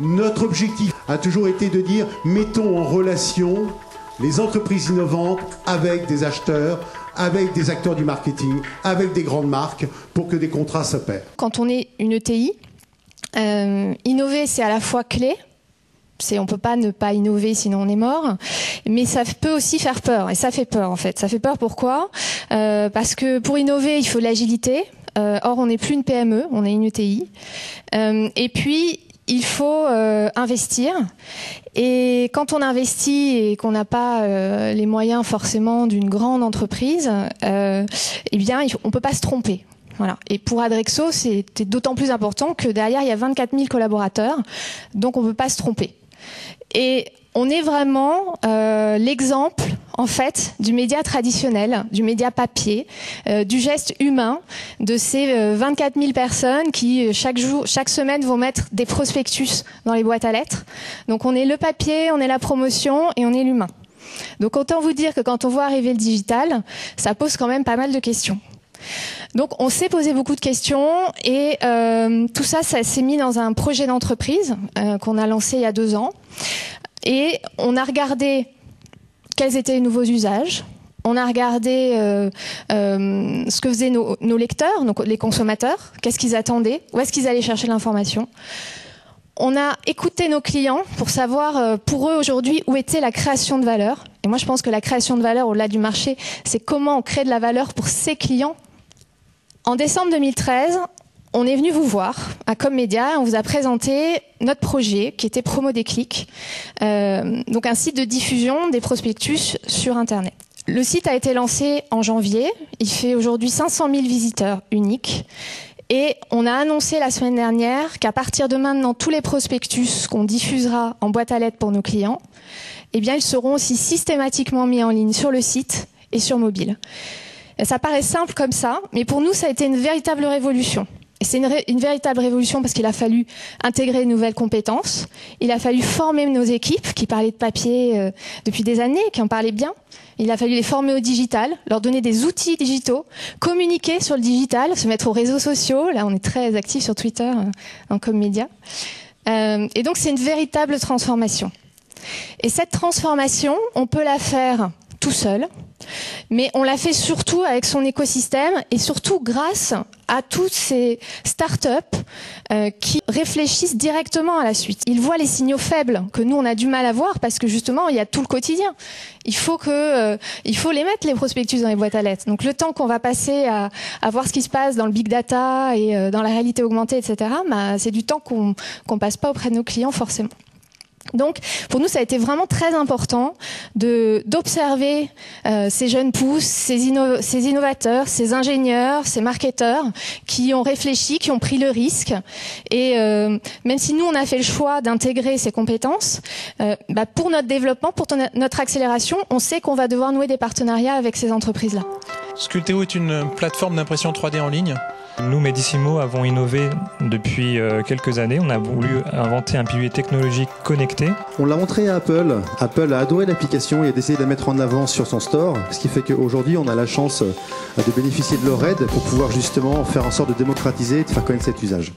Notre objectif a toujours été de dire mettons en relation les entreprises innovantes avec des acheteurs, avec des acteurs du marketing, avec des grandes marques, pour que des contrats s'opèrent. Quand on est une ETI, euh, innover, c'est à la fois clé. On peut pas ne pas innover sinon on est mort, mais ça peut aussi faire peur et ça fait peur en fait. Ça fait peur pourquoi? Euh, Parce que pour innover il faut l'agilité. Euh, or on n'est plus une PME, on est une ETI. Et puis il faut euh, investir. Et quand on investit et qu'on n'a pas euh, les moyens forcément d'une grande entreprise, euh, eh bien, on peut pas se tromper. Voilà. Et pour Adrexo, c'était d'autant plus important que derrière, il y a 24 000 collaborateurs, donc on ne peut pas se tromper. On est vraiment euh, l'exemple en fait du média traditionnel, du média papier, euh, du geste humain de ces euh, 24 000 personnes qui euh, chaque semaine vont mettre des prospectus dans les boîtes à lettres. Donc on est le papier, on est la promotion et on est l'humain. Donc autant vous dire que quand on voit arriver le digital, ça pose quand même pas mal de questions. Donc on s'est posé beaucoup de questions et euh, tout ça, s'est mis dans un projet d'entreprise euh, qu'on a lancé il y a deux ans. Et on a regardé quels étaient les nouveaux usages. On a regardé euh, euh, ce que faisaient nos, lecteurs, donc les consommateurs, qu'est-ce qu'ils attendaient, où est-ce qu'ils allaient chercher l'information? On a écouté nos clients pour savoir euh, pour eux aujourd'hui où était la création de valeur. Et moi je pense que la création de valeur au-delà du marché, c'est comment on crée de la valeur pour ses clients en décembre 2013, on est venu vous voir à Commedia, on vous a présenté notre projet qui était Promo Déclic, euh, donc un site de diffusion des prospectus sur Internet. Le site a été lancé en janvier, il fait aujourd'hui 500 000 visiteurs uniques. Et on a annoncé la semaine dernière qu'à partir de maintenant, tous les prospectus qu'on diffusera en boîte à lettres pour nos clients, eh bien, ils seront aussi systématiquement mis en ligne sur le site et sur mobile. Ça paraît simple comme ça, mais pour nous, ça a été une véritable révolution. C'est une, une, véritable révolution parce qu'il a fallu intégrer de nouvelles compétences. Il a fallu former nos équipes qui parlaient de papier euh, depuis des années, qui en parlaient bien. Il a fallu les former au digital, leur donner des outils digitaux, communiquer sur le digital, se mettre aux réseaux sociaux. Là, on est très actifs sur Twitter euh, en Commedia. Euh, et donc, c'est une véritable transformation. Et cette transformation, on peut la faire tout seul, mais on l'a fait surtout avec son écosystème et surtout grâce à toutes ces startups euh, qui réfléchissent directement à la suite. Ils voient les signaux faibles que nous on a du mal à voir parce que justement il y a tout le quotidien. Il faut que euh, il faut les mettre les prospectus dans les boîtes à lettres. Donc le temps qu'on va passer à, à, voir ce qui se passe dans le big data et euh, dans la réalité augmentée, etc. Bah, c'est du temps qu'on qu'on passe pas auprès de nos clients forcément. Donc, pour nous, ça a été vraiment très important d'observer euh, ces jeunes pousses, ces, innovateurs, ces ingénieurs, ces marketeurs qui ont réfléchi, qui ont pris le risque. Et euh, même si nous, on a fait le choix d'intégrer ces compétences, euh, bah, pour notre développement, pour notre accélération, on sait qu'on va devoir nouer des partenariats avec ces entreprises-là. Sculteo est une plateforme d'impression 3D en ligne nous, Medissimo, avons innové depuis euh, quelques années. On a voulu inventer un pilier technologique connecté. On l'a montré à Apple. Apple a adoré l'application et a décidé de la mettre en avant sur son store. Ce qui fait qu'aujourd'hui, on a la chance de bénéficier de leur aide pour pouvoir justement faire en sorte de démocratiser et de faire connaître cet usage.